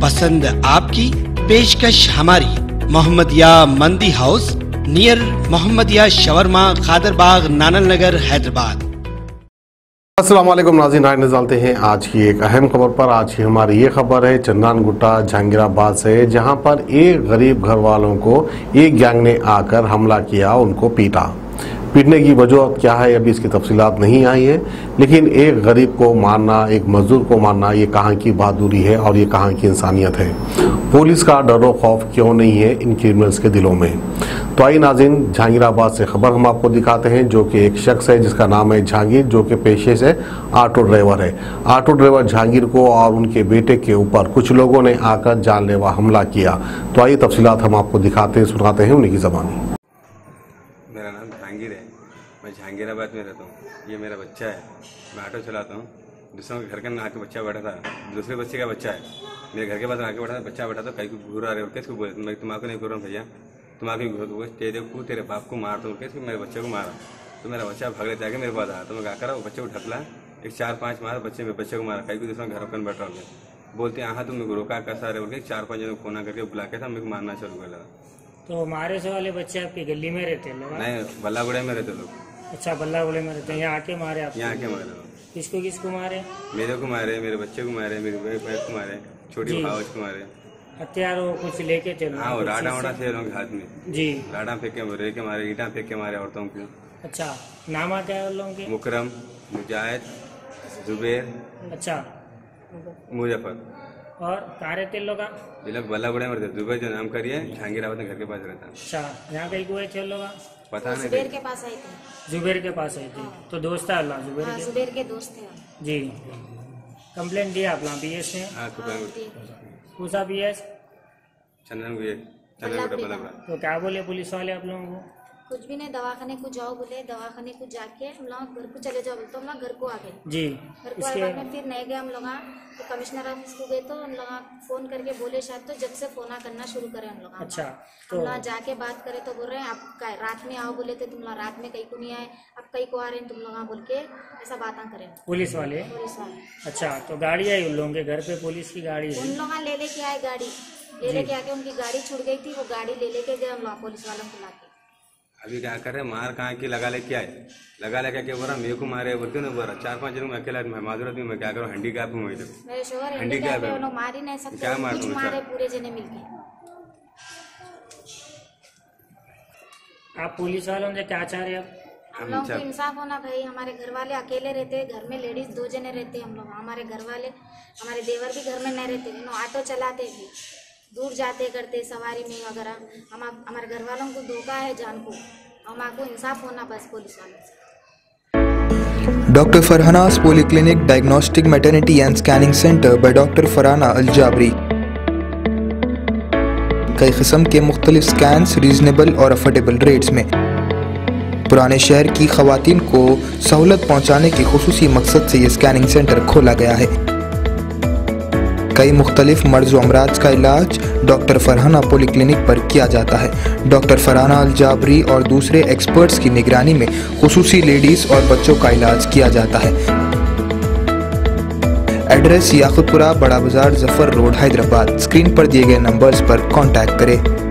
पसंद आपकी पेशकश हमारी Mohammadiya Mandi house, near Mohammadiya shawarma, Khadarbagh Nanal Nagar Hyderabad Aslam Naji nine निजालते हैं, आज की एक अहम खबर पर आज की हमारी ये खबर है चंदन गुट्टा जहांगीराबाद से, जहाँ पर एक गरीब घर वालों को एक गैंग ने आकर हमला किया, उनको पीटा। पीटने की वजह क्या है, अभी इसकी तफसीलात नहीं आई है। लेकिन एक गरीब को मारना, एक मजदूर को मारना, ये कहाँ की बहादुरी है और ये कहाँ की इंसानियत है? पुलिस का डरो खौफ क्यों नहीं है इन क्रिमिनल्स के दिलों में? तो आई नाजिन जहांगीराबाद से खबर हम आपको दिखाते हैं, जो कि एक शख्स है जिसका नाम है जहांगीर, जो कि पेशे से ऑटो ड्राइवर है। ऑटो ड्राइवर जहांगीर को और उनके बेटे के ऊपर कुछ लोगों ने आकर जानलेवा हमला किया। तो आइए तफसीलात हम आपको दिखाते सुनाते हैं उन्हीं की जबानी। मैं जहांगीराबाद में रहता हूँ। ये मेरा बच्चा है। मैं ऑटो चलाता हूँ। दूसरों के घर के आके बच्चा बैठा था। दूसरे बच्चे का बच्चा है। मेरे घर के पास आके बैठा था बच्चा बैठा था कहीं को घूरा रहे हो। कैसे बोले मैं तुम्हारे नहीं घूर रहा हूँ भैया। तुम्हारे घूर तेरे को तेरे बाप को मार दो कैसे मेरे बच्चे को मारा? तो मेरा बच्चा भाग लेते आके मेरे पास आया। तो मैं क्या करा वो बच्चे को ढकला एक चार पाँच मार बच्चे मेरे बच्चे को मारा। कहीं को दूसरा घर पर बैठा हो गया बोलते हाँ तुम मेरे को रोका कैसा रहे बोल के चार पाँच जनों को फ़ोन करके बुला के था मेरे को मारना चालू कर लगा तो हमारे से वाले बच्चे आपकी गली में रहते हैं लोग? हाँ? नहीं बल्लागुड़े में रहते लोग। अच्छा बल्ला बोले में रहते हैं यहाँ आके मारे आप यहाँ के मारे। किसको किसको मारे? मेरे को मारे मेरे बच्चे को मारे मेरी वाइफ को मारे छोटी। भावज को मारे। हथियार वो कुछ लेके थे हाँ वो राडा वाडा? थे लोग हाथ में। जी। राडा फेंक के रे के मारे ईटा फेंके मारे औरतों को। अच्छा नामा क्या है उन लोगों के? मुकरम मुजाहिद जुबेर अच्छा। मुजफ्फर। और कहाँ रहते लोग आप? ये लोग बल्लागुड़े में रहते जुबेर जो नाम करिए जहांगीराबाद में घर के पास रहता अच्छा यहाँ कहीं हुए थे लोग पता नहीं जुबेर के पास आए थे। जुबेर के पास आई थी। तो दोस्त है अल्लाह जुबेर हाँ के? जुबेर के दोस्त हम। जी। कंप्लेंट दिया अपना बी एस ने हाँ हाँ, पूछा बी एस चंदन को ये चंदन तो क्या बोले पुलिस वाले आप लोगों को? कुछ भी नहीं दवाखाने को जाओ बोले दवाखाने को जाके हम लोग घर को चले जाओ बोले तो हम लोग घर को आ गए। जी घर को बाद में फिर नहीं गए हम लोग तो कमिश्नर ऑफ़िस को गए तो हम लोग फ़ोन करके बोले शायद तो जब से फ़ोन करना शुरू करे हम लोग अच्छा तो हम तो लोग जाके बात करे तो बोल रहे हैं आप का- रात में आओ बोले थे तुम लोग रात में कहीं को नहीं आए आप कहीं को आ रहे हैं तुम लोग बोल के ऐसा बात करें। पुलिस वाले? पुलिस वाले। अच्छा तो गाड़ी आई उन लोगों के घर पे पुलिस की गाड़ी उन लोग ले लेके आए गाड़ी ले लेके आके उनकी गाड़ी छूट गई थी वो गाड़ी ले लेके गए हम लोग पुलिस वालों को लाके। अभी क्या कर रहे मार कहाँ की लगा लेके आए लगा लेके के बोला मेरे को मारे बोलते ना बोला चार पाँच जनों में अकेला मैं माधुर आदमी मैं क्या करूँ? हंडी कैप हूँ मैं मेरे हंडी कैप है। वो लोग मार नहीं सकते क्या मार दूँ पूरे जने मिलके। आप पुलिस वालों से क्या चाह रहे हैं? अब हम लोग को इंसाफ होना भाई हमारे घर वाले अकेले रहते हैं घर में लेडीज़ दो जने रहते हैं हम लोग हमारे घर वाले हमारे देवर भी घर में नहीं रहते ऑटो चलाते भी दूर जाते करते सवारी में वगैरह हम हमारे घर वालों को धोखा है जान को हमारे इंसाफ होना बस पुलिस वालों से Dr. Farhana's Polyclinic Diagnostic Maternity and Scanning Center by Dr. Farhana Al Jabri कई किस्म के मुख्तलिफ़ स्कैन्स रीजनेबल और अफोर्डेबल रेट्स में पुराने शहर की खवातीन को सहूलत पहुँचाने के खसूसी मकसद से ये स्कैनिंग सेंटर खोला गया है कई मुख्तलिफ़ मर्ज अमराज का इलाज डॉक्टर फरहाना पोली क्लिनिक पर किया जाता है। डॉक्टर फरहाना अलजाबरी और दूसरे एक्सपर्ट्स की निगरानी में खसूस लेडीज़ और बच्चों का इलाज किया जाता है। एड्रेस याकुतपुरा बड़ा बाज़ार ज़फ़र रोड, हैदराबाद। स्क्रीन पर दिए गए नंबर्स पर कॉन्टैक्ट करें।